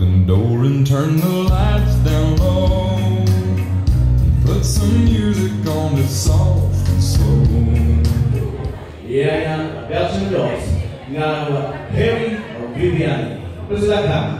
the door and turn the lights down low. Put some music on that's soft and slow. Ianya Belgian Dolls dengan Carrie Viviani. Persilakan. Jadi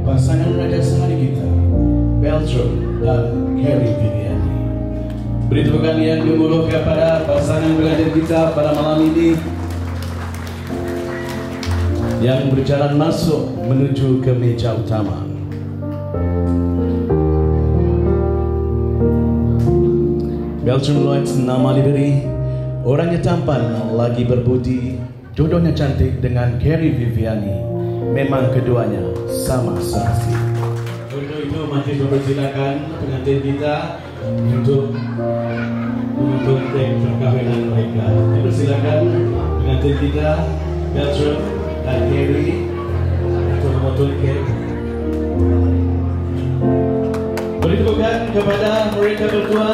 Pasangan Raja Sehari kita Beltram dan Harry Viviani. Beri tepukan yang gemuruh kepada pasangan pengantin kita pada malam ini. Yang berjalan masuk menuju ke meja utama. Belgium Lloyds nama diberi Orangnya tampan lagi berbudi. Jodohnya cantik dengan Carrie Viviani Memang keduanya sama serasi Untuk itu masih mempersilakan pengantin kita Untuk Menuntut teks perkahwinan mereka. Dipersilakan pengantin kita Belgium dan Carrie Untuk memotong kek Beri tepukan kepada mereka berdua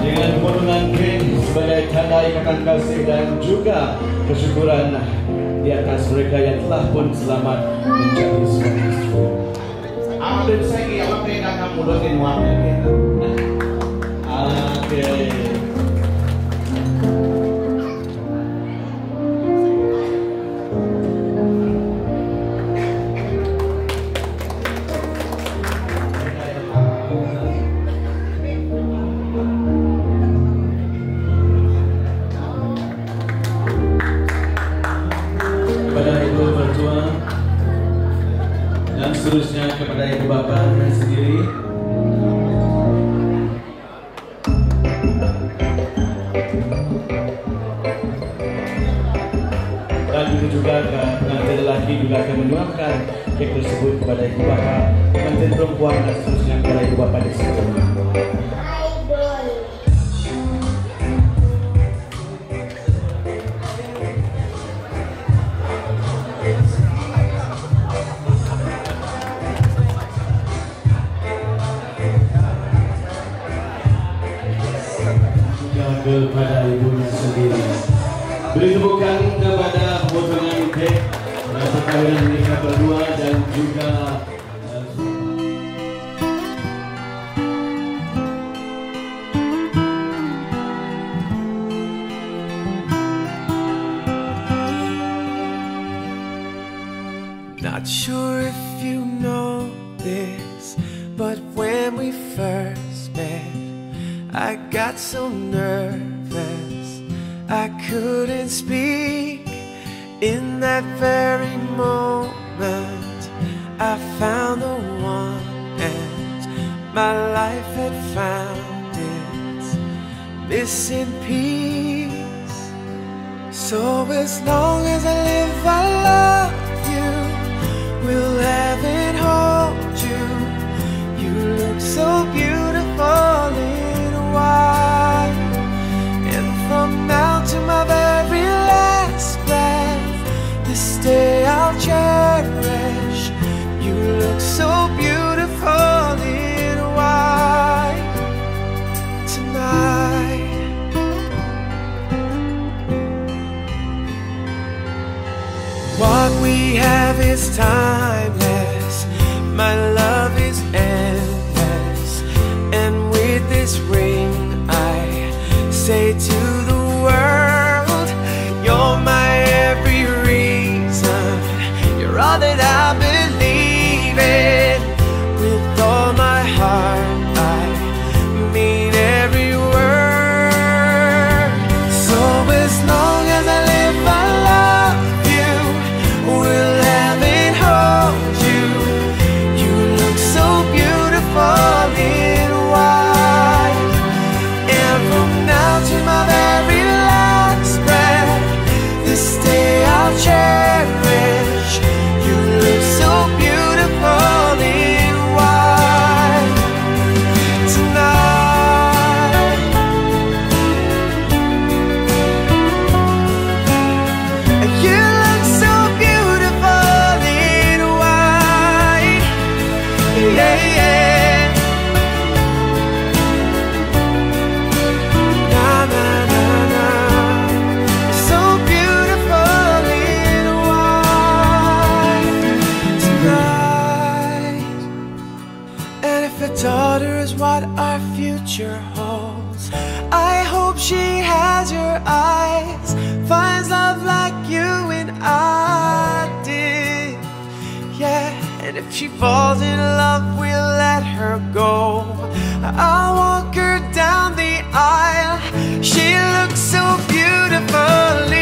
dengan pemotongan kek sebagai tanda ikatan kasih dan juga kesyukuran di atas mereka yang telah pun selamat menjadi suami istri. Dan saya kira apa yang akan mulakan waktu kita? Oke. Kepada ibu bapak dan sendiri. Dan itu juga pengantin lelaki juga akan menyuapkan kek tersebut kepada ibu bapak pengantin perempuan dan seterusnya kepada ibu bapak di sini eh, Not sure if you know this, but when we first met, I got so nervous I couldn't speak. In that very moment, I found the one, and my life had found its missing piece. So as long as I live, I love you. We'll heaven hold you? this ring I say to you. To my very last breath. This day I'll cherish. she falls in love, we'll let her go. I'll walk her down the aisle. She looks so beautifully